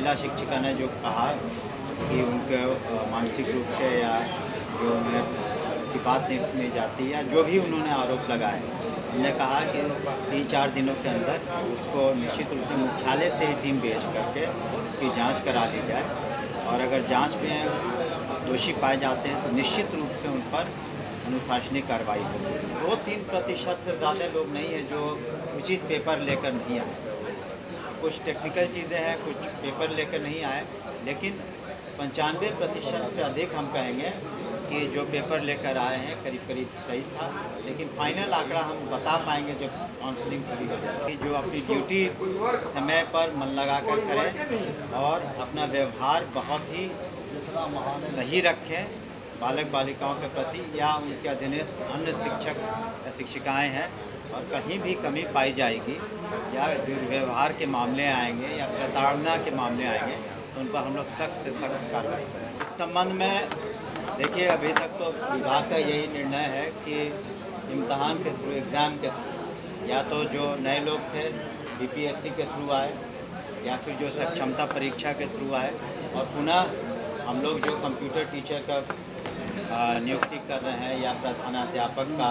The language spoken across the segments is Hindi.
महिला शिक्षिका ने जो कहा कि उनके मानसिक रूप से या जो उन्हें की बात नहीं सुनी जाती या जो भी उन्होंने आरोप लगाए, उन्होंने कहा कि तीन चार दिनों के अंदर उसको निश्चित रूप से मुख्यालय से ही टीम भेज करके उसकी जाँच करा ली जाए और अगर जाँच में दोषी पाए जाते हैं तो निश्चित रूप से उन पर अनुशासनिक कार्रवाई होगी। दो तीन प्रतिशत से ज़्यादा लोग नहीं हैं जो उचित पेपर लेकर नहीं आए। कुछ टेक्निकल चीज़ें हैं, कुछ पेपर लेकर नहीं आए, लेकिन पंचानवे प्रतिशत से अधिक हम कहेंगे कि जो पेपर लेकर आए हैं करीब करीब सही था। लेकिन फाइनल आंकड़ा हम बता पाएँगे जब काउंसलिंग पूरी हो जाएगी जो अपनी ड्यूटी समय पर मन लगा कर करें और अपना व्यवहार बहुत ही सही रखें। बालक बालिकाओं के प्रति या उनके अधीनस्थ अन्य शिक्षक या शिक्षिकाएँ हैं और कहीं भी कमी पाई जाएगी या दुर्व्यवहार के मामले आएँगे या प्रताड़ना के मामले आएँगे तो उन पर हम लोग सख्त से सख्त कार्रवाई करें। इस संबंध में, देखिए, अभी तक तो विभाग का यही निर्णय है कि इम्तहान के थ्रू, एग्ज़ाम के थ्रू, या तो जो नए लोग थे, बीपीएससी के थ्रू आए, या फिर जो सक्षमता परीक्षा के थ्रू आए, और पुनः हम लोग जो कंप्यूटर टीचर का नियुक्ति कर रहे हैं या प्रधानाध्यापक का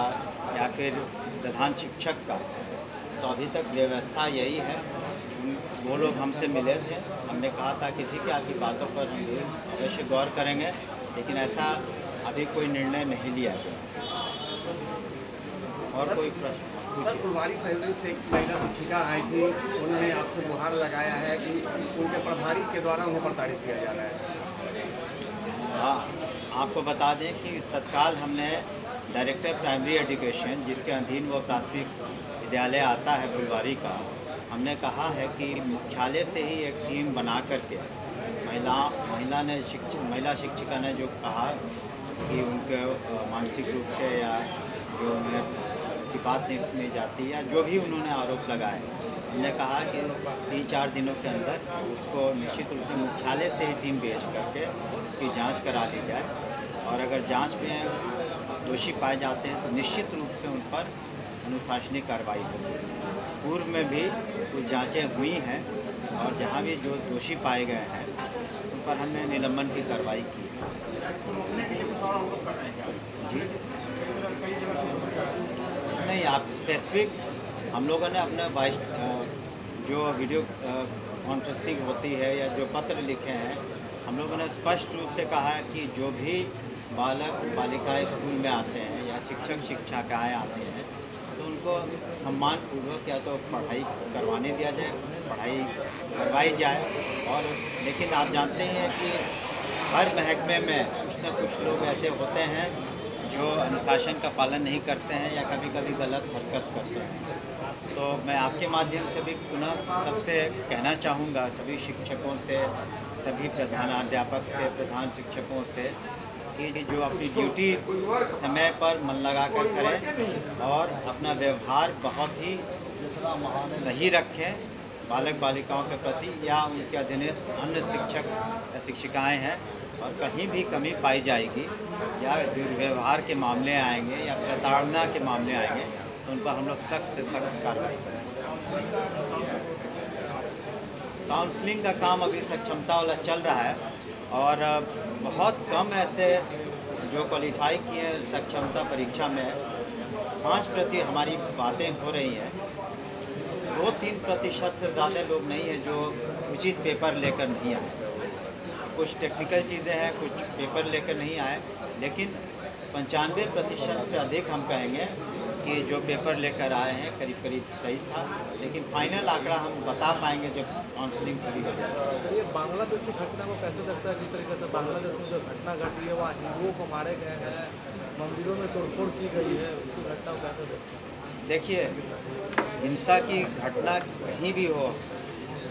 या फिर प्रधान शिक्षक का। तो अभी तक व्यवस्था यही है। वो लोग हमसे मिले थे। हमने कहा था कि ठीक है आपकी बातों पर हम अवश्य गौर करेंगे लेकिन ऐसा अभी कोई निर्णय नहीं लिया गया। है और कोई प्रश्न? सर फुलवारी सैलरी से एक महिला शिक्षिका आई थी। उन्होंने आपसे गुहार लगाया है कि उनके प्रभारी के द्वारा उन्हें प्रताड़ित किया जा रहा हाँ। आपको बता दें कि तत्काल हमने डायरेक्टर प्राइमरी एजुकेशन जिसके अधीन वो प्राथमिक विद्यालय आता है फुलवारी का, हमने कहा है कि मुख्यालय से ही एक टीम बना करके महिला महिला ने शिक्षक महिला शिक्षिका ने जो कहा कि उनके मानसिक रूप से या जो उन्हें की बात नहीं सुनी जाती या जो भी उन्होंने आरोप लगाए, हमने कहा कि तीन चार दिनों के अंदर उसको निश्चित रूप से मुख्यालय से ही टीम भेज करके उसकी जाँच करा ली जाए। और अगर जाँच में दोषी पाए जाते हैं तो निश्चित रूप से उन पर अनुशासनिक कार्रवाई होगी पूर्व में भी कुछ जांचें हुई हैं और जहाँ भी जो दोषी पाए गए हैं, उन पर हमने निलंबन की कार्रवाई की है। जी। नहीं, आप स्पेसिफिक हम लोगों ने अपने वाइस जो वीडियो कॉन्फ्रेंसिंग होती है या जो पत्र लिखे हैं, हम लोगों ने स्पष्ट रूप से कहा है कि जो भी बालक बालिकाएँ स्कूल में आते हैं या शिक्षक शिक्षिकाएँ आते हैं तो उनको सम्मानपूर्वक या तो पढ़ाई करवाने दिया जाए, पढ़ाई करवाई जाए। और लेकिन आप जानते हैं कि हर महकमे में कुछ न कुछ लोग ऐसे होते हैं जो अनुशासन का पालन नहीं करते हैं या कभी कभी गलत हरकत करते हैं। तो मैं आपके माध्यम से भी पुनः सबसे कहना चाहूँगा, सभी शिक्षकों से, सभी प्रधानाध्यापक से, प्रधान शिक्षकों से कि जो अपनी ड्यूटी समय पर मन लगा कर करें और अपना व्यवहार बहुत ही सही रखें, बालक बालिकाओं के प्रति या उनके अधीनस्थ अन्य शिक्षक या शिक्षिकाएँ हैं और कहीं भी कमी पाई जाएगी या दुर्व्यवहार के मामले आएँगे या प्रताड़ना के मामले आएँगे तो उन पर हम लोग सख्त से सख्त कार्रवाई करेंगे काउंसलिंग का काम अभी सक्षमता वाला चल रहा है। और बहुत कम ऐसे जो क्वालिफाई किए हैं सक्षमता परीक्षा में पाँच प्रति हमारी बातें हो रही हैं। दो तीन प्रतिशत से ज़्यादा लोग नहीं हैं जो उचित पेपर लेकर नहीं आए। कुछ टेक्निकल चीज़ें हैं, कुछ पेपर लेकर नहीं आए, लेकिन पंचानवे प्रतिशत से अधिक हम कहेंगे कि जो पेपर लेकर आए हैं करीब करीब सही था। लेकिन फाइनल आंकड़ा हम बता पाएँगे जब काउंसलिंग पूरी हो जाए। ये बांग्लादेशी घटना को कैसे लगता है? जिस तरीके से बांग्लादेश में जो घटना घटी है वहाँ हिंदुओं को मारे गए हैं मंदिरों में तोड़फोड़ की गई है उसकी घटना को कैसे देखते देखिए हिंसा की घटना कहीं भी हो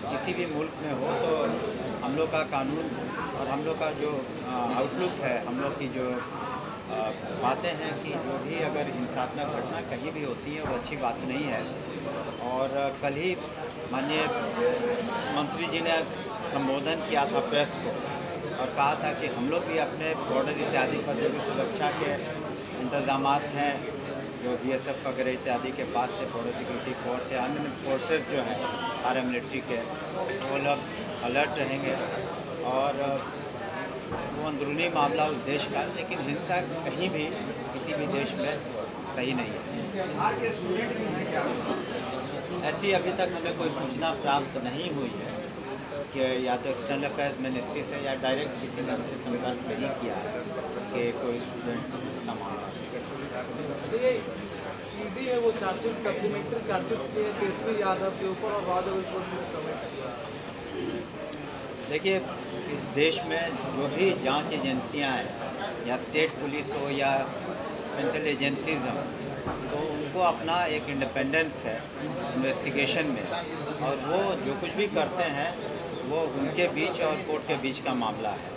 किसी भी मुल्क में हो तो हम लोग का कानून और हम लोग का जो आउटलुक है हम लोग की जो बातें हैं कि जो भी अगर हिंसात्मक घटना कहीं भी होती है, वो अच्छी बात नहीं है। और कल ही माननीय मंत्री जी ने संबोधन किया था प्रेस को और कहा था कि हम लोग भी अपने बॉर्डर इत्यादि पर जो भी सुरक्षा के इंतज़ाम हैं, जो बी एस एफ़ वगैरह इत्यादि के पास से बॉर्डर सिक्योरिटी फोर्स या अन्य फोर्सेस जो हैं पैरा मिलिट्री के, वो लोग अलर्ट रहेंगे। और वो अंदरूनी मामला उस देश का, लेकिन हिंसा कहीं भी किसी भी देश में सही नहीं है ऐसी अभी तक हमें कोई सूचना प्राप्त नहीं हुई है कि या तो एक्सटर्नल अफेयर्स मिनिस्ट्री से या डायरेक्ट किसी ने हमसे संपर्क नहीं किया है कि कोई स्टूडेंट का मामला है। अच्छा वो देखिए, इस देश में जो भी जाँच एजेंसियाँ हैं, या स्टेट पुलिस हो, या सेंट्रल एजेंसीज हों तो उनको अपना एक इंडिपेंडेंस है इन्वेस्टिगेशन में। और वो जो कुछ भी करते हैं, वो उनके बीच और कोर्ट के बीच का मामला है।